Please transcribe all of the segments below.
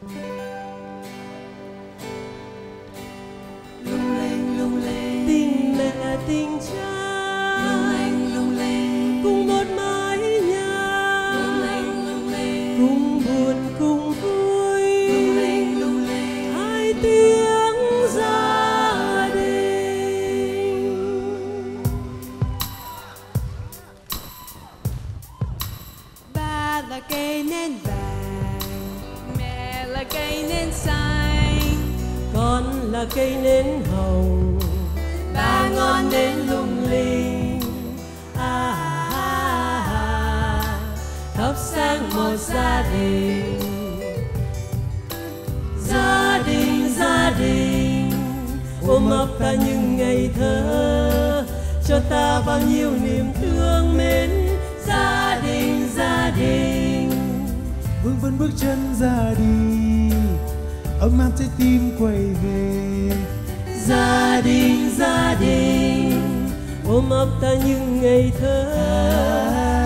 lung linh lung linh tình mẹ tình cây nến xanh con là cây nến hồng. Ba ngọn đến lung linh à, à, à, thắp sáng một gia đình. Gia đình gia đình ôm ấp ta những ngày thơ cho ta bao nhiêu niềm thương mến. Gia đình gia đình vương vấn bước chân ra đi. Ấm áp trái tim quay về. Gia đình gia đình ôm ấp ta những ngày thơ.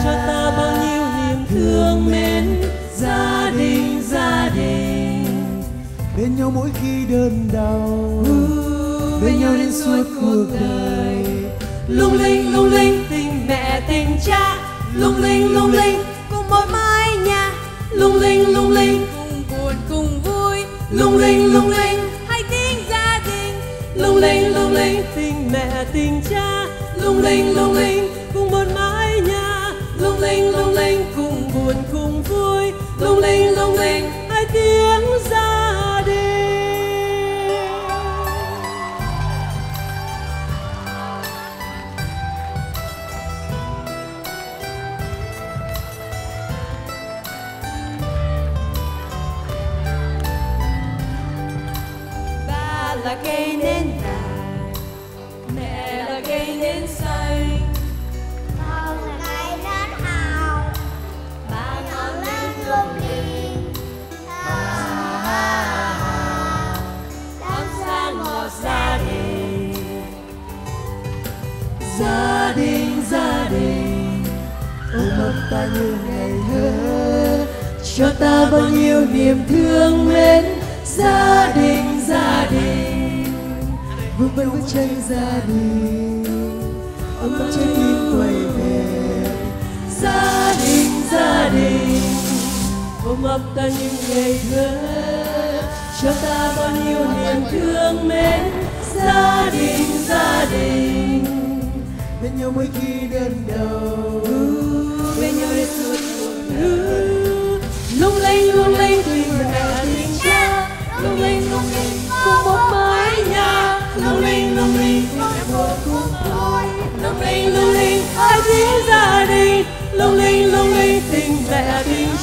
Cho ta bao nhiêu niềm thương mến. Gia đình gia đình. Bên nhau mỗi khi đơn đau. Bên nhau đến suốt cuộc đời. Lung linh lung linh tình mẹ tình cha. Lung linh lung linh lung linh lung linh. Cùng buồn cùng vui. Lung linh lung linh. hai tiếng gia đình. Lung linh lung linh. Tình mẹ tình cha. Lung linh lung linh là cây nến vàng mẹ là cây nến xanh con là cây nến hồng ba ngọn lên lung linh thắp sáng một gia đình gia đình gia đình ôm ấp ta như ngày thơ cho ta bao nhiêu niềm thương mến, gia đình gia đình vương vấn bước chân ra đi ấm áp trái tim quay về gia đình gia đình ôm ấp ta những ngày thơ cho ta bao nhiêu niềm thương mến gia đình gia đình bên nhau mỗi khi đơn đầu bên nhau để suốt cuộc đời lung linh lung linh tình mẹ tình cha lung linh lung linh có một lung linh lung linh cùng một cùng vui lung linh lung linh hai tiếng gia đình lung linh lung linh, tình mẹ tình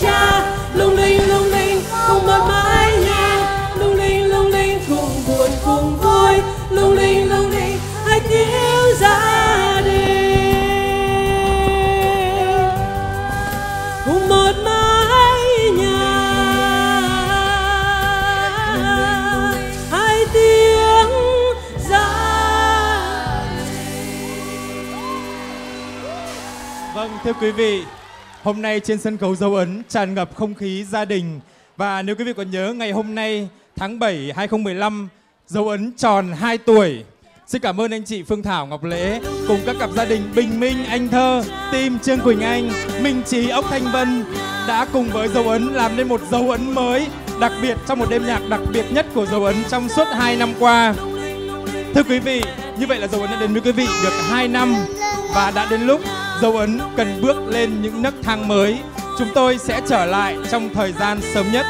Vâng, thưa quý vị, hôm nay trên sân khấu dấu ấn tràn ngập không khí gia đình và nếu quý vị còn nhớ ngày hôm nay tháng 7 2015 dấu ấn tròn 2 tuổi. Xin cảm ơn anh chị Phương Thảo Ngọc Lễ cùng các cặp gia đình Bình Minh Anh Thơ, Tim Trương Quỳnh Anh, Minh Trí Ốc Thanh Vân đã cùng với dấu ấn làm nên một dấu ấn mới đặc biệt trong một đêm nhạc đặc biệt nhất của dấu ấn trong suốt 2 năm qua. Thưa quý vị, như vậy là dấu ấn đã đến với quý vị được 2 năm và đã đến lúc dấu ấn cần bước lên những nấc thang mới. Chúng tôi sẽ trở lại trong thời gian sớm nhất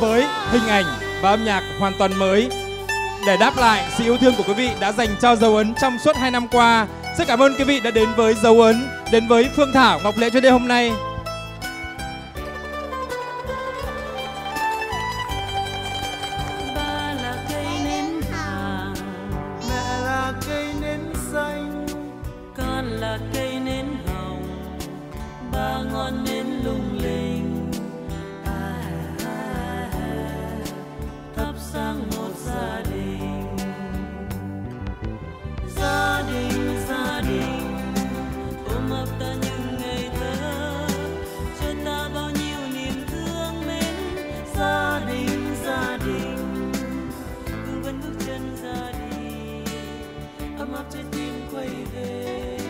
với hình ảnh và âm nhạc hoàn toàn mới để đáp lại sự yêu thương của quý vị đã dành cho dấu ấn trong suốt 2 năm qua. Rất cảm ơn quý vị đã đến với dấu ấn, đến với Phương Thảo Ngọc Lễ cho đêm hôm nay. ba là cây non đến lung linh. Thắp sáng một gia đình. Gia đình gia đình ôm ấp ta những ngày thơ. Cho ta bao nhiêu niềm thương mến. Gia đình gia đình cứ vẫn bước chân gia đình, ấm áp trái tim quay về.